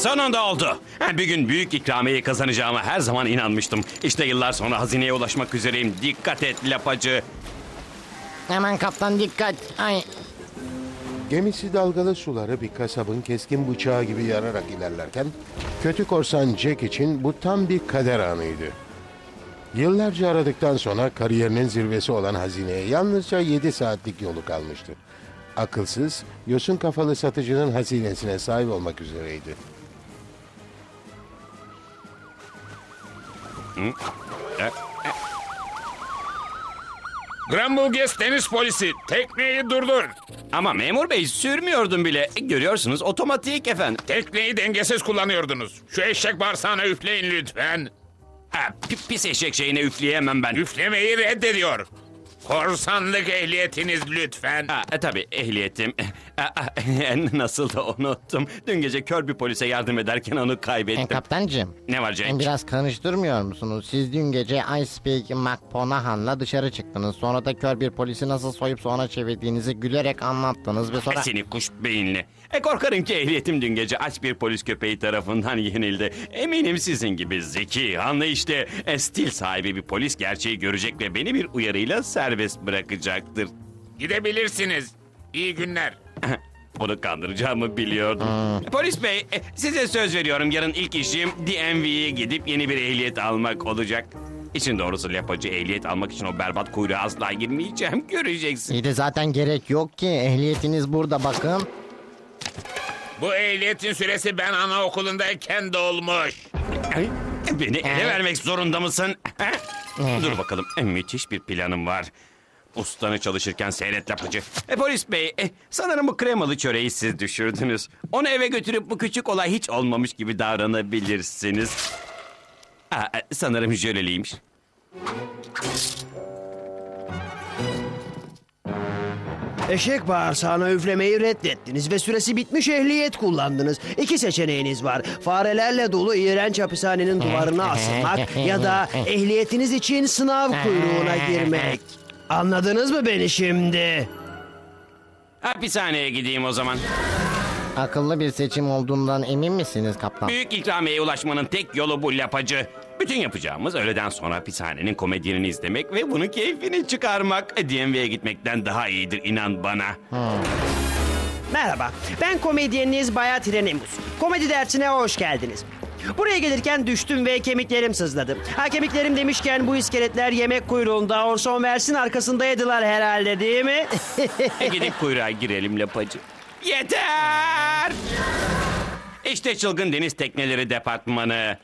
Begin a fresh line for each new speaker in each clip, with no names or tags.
Sonunda oldu. Bir gün büyük ikramiyeyi kazanacağıma her zaman inanmıştım. İşte yıllar sonra hazineye ulaşmak üzereyim. Dikkat et lapacı.
Hemen kaptan dikkat. Ay.
Gemisi dalgalı suları bir kasabın keskin bıçağı gibi yararak ilerlerken, kötü korsan Jack için bu tam bir kader anıydı. Yıllarca aradıktan sonra kariyerinin zirvesi olan hazineye yalnızca 7 saatlik yolu kalmıştı. Akılsız, yosun kafalı satıcının hazinesine sahip olmak üzereydi.
E,
Grambuges deniz polisi tekneyi durdur.
Ama memur bey sürmüyordum bile. Görüyorsunuz otomatik efendim.
Tekneyi dengesiz kullanıyordunuz. Şu eşek bağırsağına üfleyin lütfen.
Ha, pi- pis eşek şeyine üfleyemem ben.
Üflemeyi reddediyor. Korsanlık ehliyetiniz lütfen.
Ha, e, tabii ehliyetim. E, e, Nasıl da unuttum. Dün gece kör bir polise yardım ederken onu
E,
kaybettim.
kaptancım.
Ne var Cenk?
Biraz karıştırmıyor musunuz? Siz dün gece I Speak McPonahan'la dışarı çıktınız. Sonra da kör bir polisi nasıl soyup sonra çevirdiğinizi gülerek anlattınız ve sonra...
Seni kuş beyinli. E korkarım ki ehliyetim dün gece aç bir polis köpeği tarafından yenildi. Eminim sizin gibi zeki, anlayışlı, e, stil sahibi bir polis gerçeği görecek ve beni bir uyarıyla serbest bırakacaktır.
Gidebilirsiniz. İyi günler.
Bunu kandıracağımı biliyordum. Polis bey, e, size söz veriyorum yarın ilk işim DMV'ye gidip yeni bir ehliyet almak olacak. İçin doğrusu lapacı ehliyet almak için o berbat kuyruğa asla girmeyeceğim. Göreceksin.
İyi de zaten gerek yok ki. Ehliyetiniz burada bakın.
Bu ehliyetin süresi ben anaokulundayken dolmuş.
Beni ele vermek zorunda mısın? Ha? Dur bakalım. Müthiş bir planım var. Ustanı çalışırken seyret lapacı. E, polis bey, e, sanırım bu kremalı çöreği siz düşürdünüz. Onu eve götürüp bu küçük olay hiç olmamış gibi davranabilirsiniz. Aa, e, sanırım jöleliymiş.
Eşek bağırsağına üflemeyi reddettiniz ve süresi bitmiş ehliyet kullandınız. İki seçeneğiniz var. Farelerle dolu iğrenç hapishanenin duvarına asılmak ya da ehliyetiniz için sınav kuyruğuna girmek. Anladınız mı beni şimdi?
Hapishaneye gideyim o zaman.
Akıllı bir seçim olduğundan emin misiniz kaptan?
Büyük ikramiyeye ulaşmanın tek yolu bu lapacı. Bütün yapacağımız öğleden sonra hapishanenin komedyenini izlemek ve bunun keyfini çıkarmak. DMV'ye gitmekten daha iyidir inan bana.
Merhaba, ben komedyeniniz Bayat Renemus. Komedi dersine hoş geldiniz. Buraya gelirken düştüm ve kemiklerim sızladı. Ha kemiklerim demişken bu iskeletler yemek kuyruğunda Orson Welles'in arkasındaydılar herhalde değil mi?
E, gidip kuyruğa girelim lapacı. Yeter! İşte çılgın deniz tekneleri departmanı.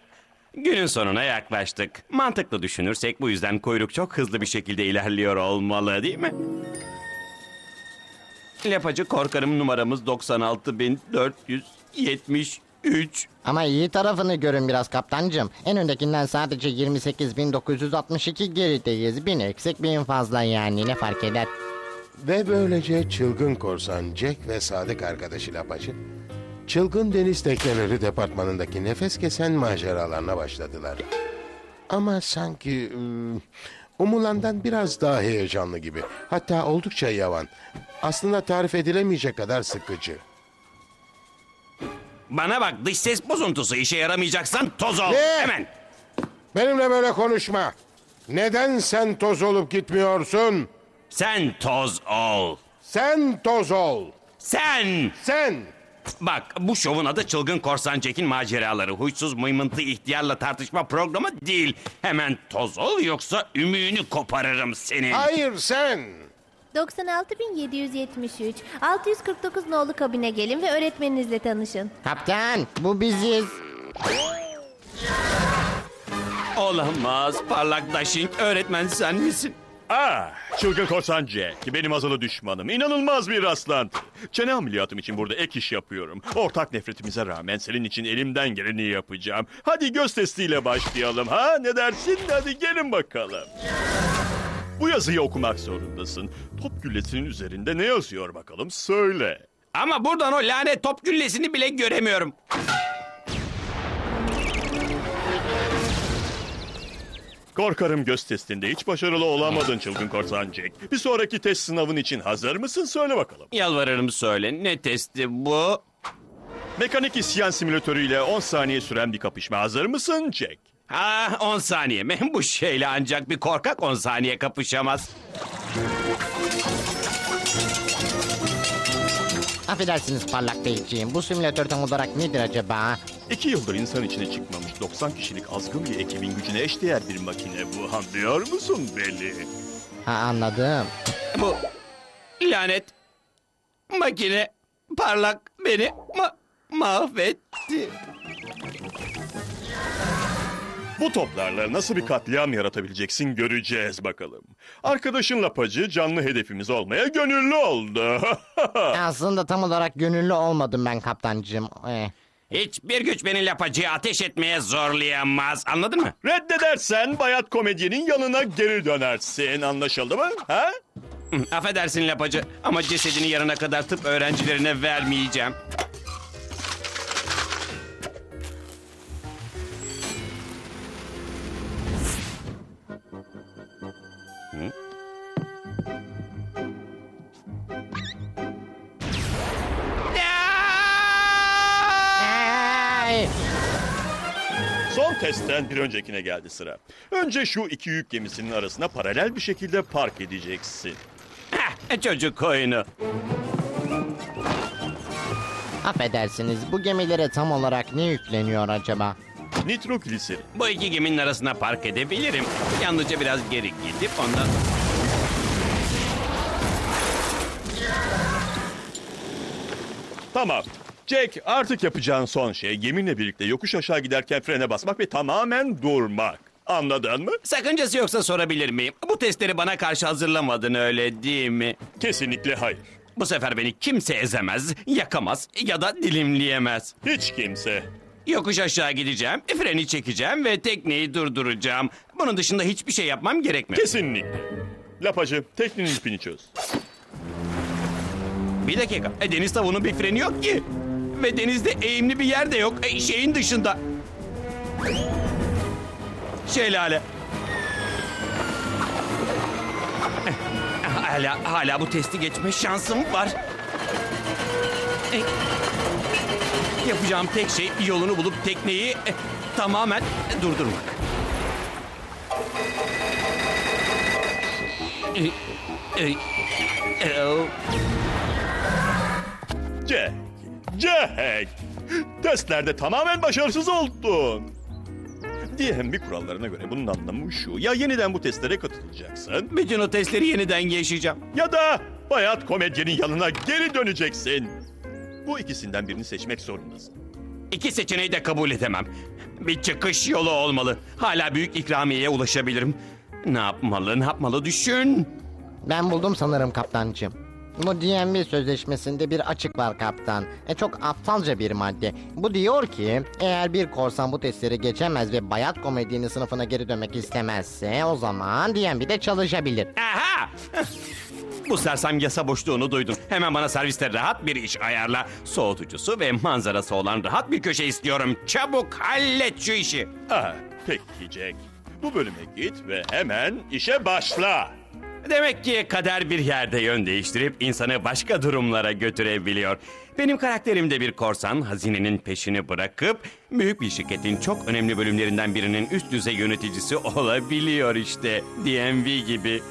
Günün sonuna yaklaştık. Mantıklı düşünürsek bu yüzden kuyruk çok hızlı bir şekilde ilerliyor olmalı değil mi? Lapacı korkarım numaramız 96473.
Ama iyi tarafını görün biraz kaptancım. En öndekinden sadece 28.962 gerideyiz. Bin eksik bin fazla yani ne fark eder?
Ve böylece çılgın korsan Jack ve sadık arkadaşı Lapacı, çılgın deniz tekneleri departmanındaki nefes kesen maceralarına başladılar. Ama sanki ım, umulandan biraz daha heyecanlı gibi. Hatta oldukça yavan. Aslında tarif edilemeyecek kadar sıkıcı.
Bana bak dış ses bozuntusu işe yaramayacaksan toz ol.
Ne?
Hemen.
Benimle böyle konuşma. Neden sen toz olup gitmiyorsun?
Sen toz ol.
Sen toz ol.
Sen.
Sen.
Bak bu şovun adı Çılgın Korsan Jack'in maceraları. Huysuz mıymıntı ihtiyarla tartışma programı değil. Hemen toz ol yoksa ümüğünü koparırım senin.
Hayır sen.
96.773 649 nolu kabine gelin ve öğretmeninizle tanışın.
Kaptan bu biziz.
Olamaz parlak Dashing öğretmen sen misin?
Ah, çılgın korsan Jack. Benim azılı düşmanım. İnanılmaz bir rastlantı. Çene ameliyatım için burada ek iş yapıyorum. Ortak nefretimize rağmen senin için elimden geleni yapacağım. Hadi göz testiyle başlayalım ha? Ne dersin? Hadi gelin bakalım. Bu yazıyı okumak zorundasın. Top güllesinin üzerinde ne yazıyor bakalım? Söyle.
Ama buradan o lanet top güllesini bile göremiyorum.
Korkarım göz testinde hiç başarılı olamadın çılgın korsan Jack. Bir sonraki test sınavın için hazır mısın? Söyle bakalım.
Yalvarırım söyle ne testi bu?
Mekanik isyan simülatörüyle 10 saniye süren bir kapışma hazır mısın Jack?
Ah 10 saniye mi? Bu şeyle ancak bir korkak 10 saniye kapışamaz.
Affedersiniz parlak beyciğim. Bu simülatör tam olarak nedir acaba?
İki yıldır insan içine çıkmamış 90 kişilik azgın bir ekibin gücüne eşdeğer bir makine bu. Anlıyor musun beni?
Ha anladım.
Bu lanet makine parlak beni ma- mahvetti.
Bu toplarla nasıl bir katliam yaratabileceksin göreceğiz bakalım. Arkadaşın lapacı canlı hedefimiz olmaya gönüllü oldu.
Aslında tam olarak gönüllü olmadım ben kaptancığım. Eh.
Hiçbir güç beni lapacıya ateş etmeye zorlayamaz. Anladın mı?
Reddedersen bayat komedyenin yanına geri dönersin. Anlaşıldı mı? Ha?
Affedersin lapacı ama cesedini yarına kadar tıp öğrencilerine vermeyeceğim.
Ay!
Son testten bir öncekine geldi sıra. Önce şu iki yük gemisinin arasına paralel bir şekilde park edeceksin.
Heh, çocuk oyunu.
Affedersiniz bu gemilere tam olarak ne yükleniyor acaba?
Nitrogliserin.
Bu iki geminin arasına park edebilirim. Yalnızca biraz geri gidip ondan...
Tamam. Jack artık yapacağın son şey geminle birlikte yokuş aşağı giderken frene basmak ve tamamen durmak. Anladın mı?
Sakıncası yoksa sorabilir miyim? Bu testleri bana karşı hazırlamadın öyle değil mi?
Kesinlikle hayır.
Bu sefer beni kimse ezemez, yakamaz ya da dilimleyemez.
Hiç kimse.
Yokuş aşağı gideceğim, freni çekeceğim ve tekneyi durduracağım. Bunun dışında hiçbir şey yapmam gerekmiyor.
Kesinlikle. Lapacı teknenin ipini çöz.
Bir dakika, e, deniz tavuğunun bir freni yok ki. Ve denizde eğimli bir yer de yok, e, şeyin dışında. Şelale. Eh, Hala, hala bu testi geçme şansım var. Eh, Yapacağım tek şey yolunu bulup tekneyi eh, tamamen durdurmak. Eh, eh, oh.
Jack. Testlerde tamamen başarısız oldun. DMV kurallarına göre bunun anlamı şu. Ya yeniden bu testlere katılacaksın
Bütün o testleri yeniden yaşayacağım.
ya da bayat komedyenin yanına geri döneceksin. Bu ikisinden birini seçmek zorundasın.
İki seçeneği de kabul edemem. Bir çıkış yolu olmalı. Hala büyük ikramiyeye ulaşabilirim. Ne yapmalı, ne yapmalı düşün.
Ben buldum sanırım kaptancığım. Bu DMV sözleşmesinde bir açık var kaptan. E çok aptalca bir madde. Bu diyor ki eğer bir korsan bu testleri geçemez ve bayat komedyenin sınıfına geri dönmek istemezse o zaman DMV'de çalışabilir.
Aha! Bu sersem yasa boşluğunu duydun. Hemen bana serviste rahat bir iş ayarla. Soğutucusu ve manzarası olan rahat bir köşe istiyorum. Çabuk hallet şu işi.
Ah, peki Jack. Bu bölüme git ve hemen işe başla.
Demek ki kader bir yerde yön değiştirip insanı başka durumlara götürebiliyor. Benim karakterim de bir korsan hazinenin peşini bırakıp büyük bir şirketin çok önemli bölümlerinden birinin üst düzey yöneticisi olabiliyor işte. DMV gibi.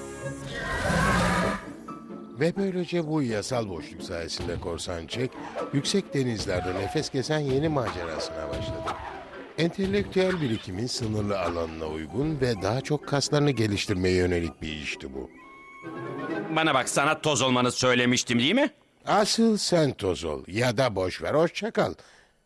Ve böylece bu yasal boşluk sayesinde korsan Jack, yüksek denizlerde nefes kesen yeni macerasına başladı. Entelektüel birikimin sınırlı alanına uygun ve daha çok kaslarını geliştirmeye yönelik bir işti bu.
Bana bak sana toz olmanı söylemiştim değil mi?
Asıl sen toz ol ya da boş ver hoşça kal.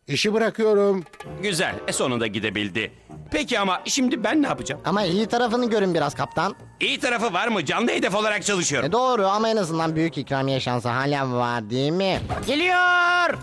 İşi bırakıyorum.
Güzel, e sonunda gidebildi. Peki ama şimdi ben ne yapacağım?
Ama iyi tarafını görün biraz kaptan.
İyi tarafı var mı? Canlı hedef olarak çalışıyorum.
E doğru ama en azından büyük ikramiye şansı hala var değil mi? Geliyor!